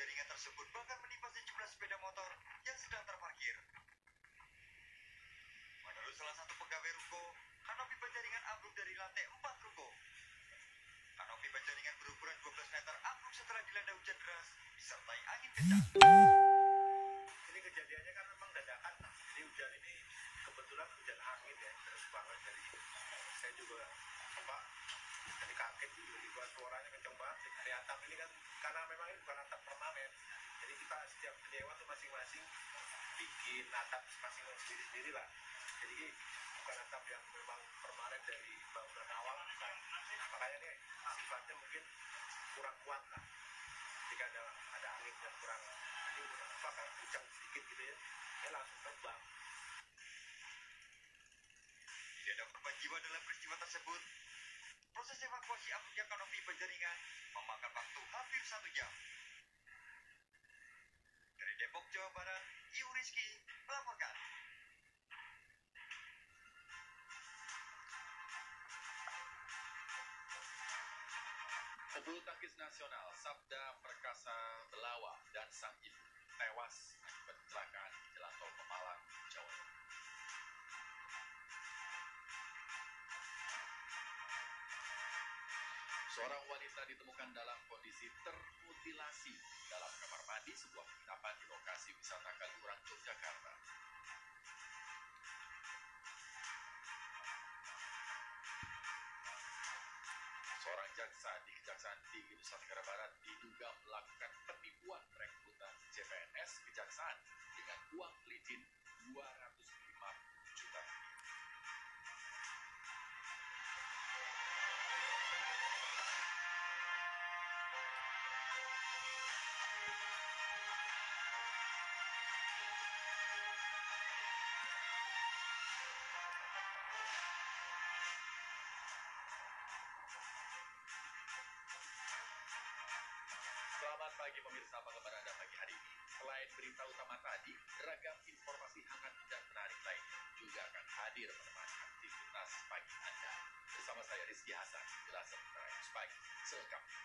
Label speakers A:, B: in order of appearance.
A: Kanopi bajaringan tersebut bahkan menimpa sejumlah sepeda motor yang sedang terparkir. Menurut salah satu pegawai ruko, kanopi bajaringan ambruk dari lantai 4 ruko. Kanopi bajaringan berukuran 12 meter ambruk setelah dilanda hujan deras disertai angin kencang.
B: ini kejadiannya kan memang dadakan jadi hujan ini kebetulan hujan angin ya terus banget jadi saya juga apa jadi kaget tiba-tiba suaranya kenceng banget dari atap ini kan karena memang ini bukan bikin atap masing-masing sendiri-sendiri lah jadi bukan atap yang memang permanen dari bangunan awal bukan makanya ini sifatnya mungkin kurang kuat lah ketika ada ada angin yang kurang ini apa kayak kencang sedikit gitu ya dia langsung terbang
A: Tidak ada korban jiwa dalam peristiwa tersebut. Proses evakuasi ambruknya kanopi penjaringan memakan waktu hampir satu jam. Dari Depok, Jawa Barat, Iu Rizky
C: Pebulu tangkis nasional Sabda Perkasa Belawa dan sang ibu tewas akibat kecelakaan di Jalan Tol Pemalang, Jawa Tengah. Seorang wanita ditemukan dalam kondisi termutilasi dalam kamar mandi sebuah penginapan di lokasi wisata Seorang jaksa di Kejaksaan Tinggi Nusa Tenggara Barat diduga melakukan penipuan rekrutan Selamat pagi pemirsa, apa kabar Anda pagi hari ini? Selain berita utama tadi, beragam informasi hangat dan menarik lainnya juga akan hadir menemani aktivitas pagi Anda. Bersama saya Rizky Hasan, jelasan Pagi selengkapnya.